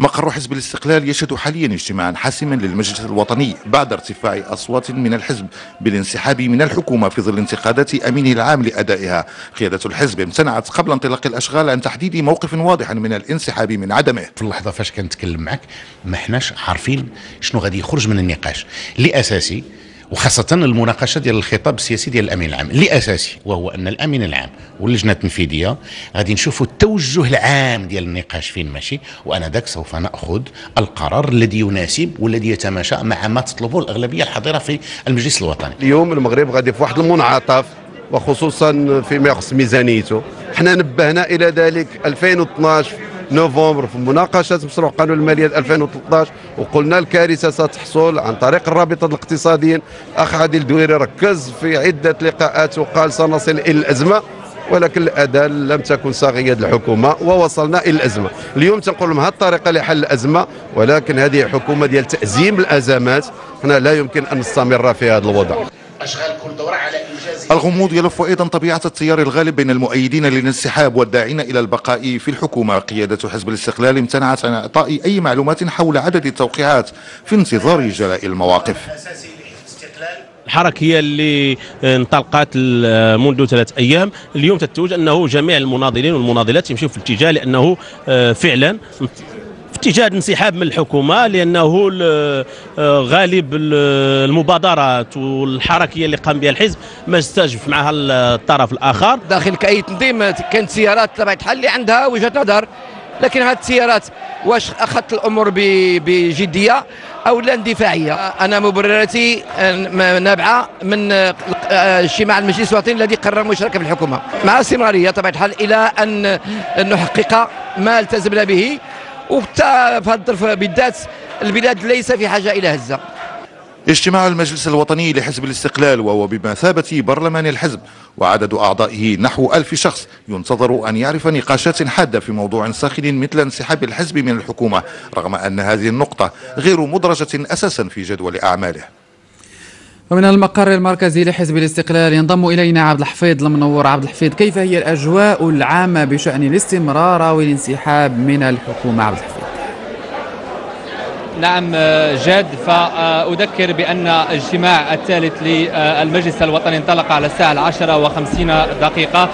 مقر حزب الاستقلال يشهد حاليا اجتماعا حاسما للمجلس الوطني بعد ارتفاع أصوات من الحزب بالانسحاب من الحكومة في ظل انتقادات أمينه العام لأدائها. قيادة الحزب امتنعت قبل انطلاق الأشغال عن تحديد موقف واضح من الانسحاب من عدمه. في اللحظة فاش كنتكلم معك ما حناش عارفين شنو غادي يخرج من النقاش. لأساسي وخاصة المناقشة ديال الخطاب السياسي ديال الأمين العام اللي أساسي وهو أن الأمين العام واللجنة التنفيذية غادي نشوفوا التوجه العام ديال النقاش فين ماشي وأنا ذاك سوف نأخذ القرار الذي يناسب والذي يتماشى مع ما تطلبه الأغلبية الحاضرة في المجلس الوطني. اليوم المغرب غادي في واحد المنعطف وخصوصا فيما يخص ميزانيته. إحنا نبهنا إلى ذلك 2012 نوفمبر في مناقشة مشروع قانون المالية 2013 وقلنا الكارثة ستحصل عن طريق الرابطة الاقتصاديين. أخ عادل دويري ركز في عدة لقاءات وقال سنصل إلى الأزمة ولكن الاداء لم تكن صاغية الحكومة ووصلنا إلى الأزمة. اليوم تنقول لهم هذه الطريقة لحل الأزمة ولكن هذه حكومة ديال تأزيم الأزمات إحنا لا يمكن أن نستمر في هذا الوضع. أشغال كل دورة على إنجاز الغموض يلف أيضا طبيعة التيار الغالب بين المؤيدين للانسحاب والداعين إلى البقاء في الحكومة. قيادة حزب الاستقلال امتنعت عن إعطاء أي معلومات حول عدد التوقيعات في انتظار جلاء المواقف. الحركة هي اللي انطلقت منذ ثلاث أيام. اليوم تتوج أنه جميع المناضلين والمناضلات يمشوا في الاتجاه لأنه آه، فعلا اتجاه الانسحاب من الحكومة لأنه آه، غالب المبادرات والحركية اللي قام بها الحزب ما استجف معها الطرف الآخر. داخل كأي تنظيم كانت سيارات طبيعه الحال اللي عندها وجهة نظر. لكن هذه السيارات واش أخذت الأمور بجدية أو لا اندفاعية؟ أنا مبرراتي نابعة من اجتماع المجلس الوطني الذي قرر المشاركة في الحكومة. مع استمرارية طبيعه الحال إلى أن نحقق ما التزمنا به. وحتى في هذا الظرف بالذات البلاد ليس في حاجة إلى هزة. اجتماع المجلس الوطني لحزب الاستقلال وهو بمثابة برلمان الحزب وعدد أعضائه نحو ألف شخص ينتظر أن يعرف نقاشات حادة في موضوع ساخن مثل انسحاب الحزب من الحكومة رغم أن هذه النقطة غير مدرجة أساسا في جدول أعماله. ومن المقر المركزي لحزب الاستقلال ينضم إلينا عبد الحفيظ المنور. عبد الحفيظ كيف هي الأجواء العامة بشأن الاستمرار والانسحاب من الحكومة؟ عبد الحفيظ. نعم جاد فأذكر بأن اجتماع الثالث للمجلس الوطني انطلق على الساعة العاشرة وخمسين دقيقة.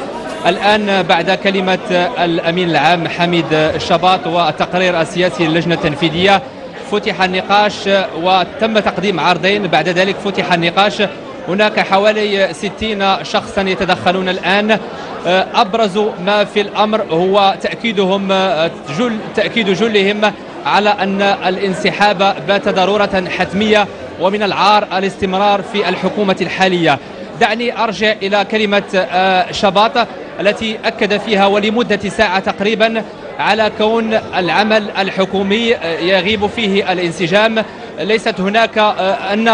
الآن بعد كلمة الأمين العام حميد الشباط والتقرير السياسي للجنة التنفيذية فتح النقاش وتم تقديم عرضين. بعد ذلك فتح النقاش. هناك حوالي 60 شخصا يتدخلون الآن. أبرز ما في الأمر هو تأكيدهم جل تأكيد جلهم على أن الانسحاب بات ضرورة حتمية ومن العار الاستمرار في الحكومة الحالية. دعني أرجع إلى كلمة آه، شباط التي أكد فيها ولمدة ساعة تقريبا. على كون العمل الحكومي آه، يغيب فيه الانسجام. ليست هناك آه، أن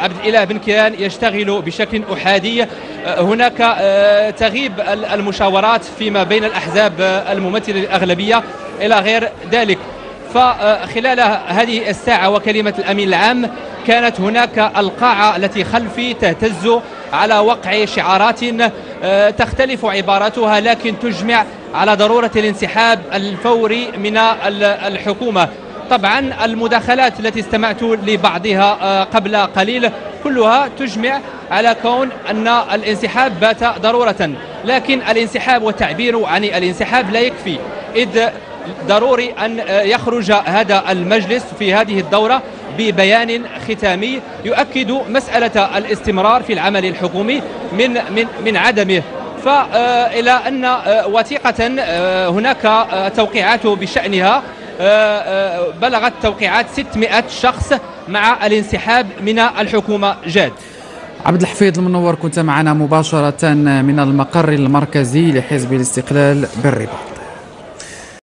عبد الإله بن كيان يشتغل بشكل أحادي. هناك تغيب المشاورات فيما بين الأحزاب الممثلة للأغلبية إلى غير ذلك. فخلال هذه الساعة وكلمة الأمين العام كانت هناك القاعة التي خلفي تهتز على وقع شعارات آه، تختلف عباراتها لكن تجمع على ضرورة الانسحاب الفوري من الحكومة. طبعا المداخلات التي استمعت لبعضها آه، قبل قليل كلها تجمع على كون أن الانسحاب بات ضرورة. لكن الانسحاب والتعبير عن الانسحاب لا يكفي. إذ ضروري أن يخرج هذا المجلس في هذه الدورة ببيان ختامي يؤكد مسألة الاستمرار في العمل الحكومي من من من عدمه. فإلى أن وثيقة هناك توقيعات بشأنها بلغت توقيعات 600 شخص مع الانسحاب من الحكومة جاد. عبد الحفيظ المنور كنت معنا مباشرة من المقر المركزي لحزب الاستقلال بالرباط.